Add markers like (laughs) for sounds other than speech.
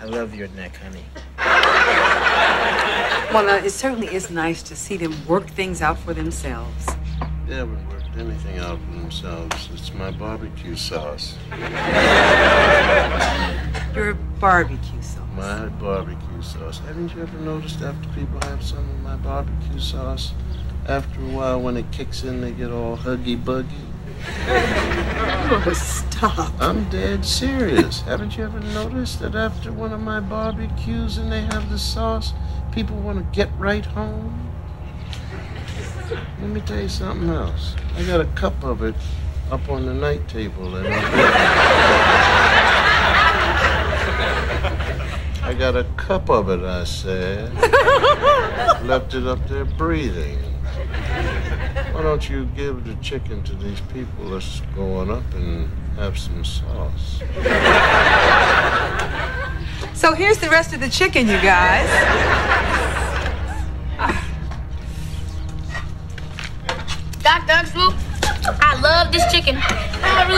I love your neck, honey. Well, now, it certainly is nice to see them work things out for themselves. They haven't worked anything out for themselves. It's my barbecue sauce. Your barbecue sauce. My barbecue sauce. Haven't you ever noticed after people have some of my barbecue sauce, after a while when it kicks in, they get all huggy buggy? (laughs) Oh, stop. (laughs) I'm dead serious. Haven't you ever noticed that after one of my barbecues and they have the sauce, people want to get right home? Let me tell you something else. I got a cup of it up on the night table. And I got a cup of it, I said. (laughs) Left it up there breathing. Why don't you give the chicken to these people that's going up and have some sauce? So here's the rest of the chicken, you guys. Doc, Doc, Swoop, I love this chicken. Hi, Rudy.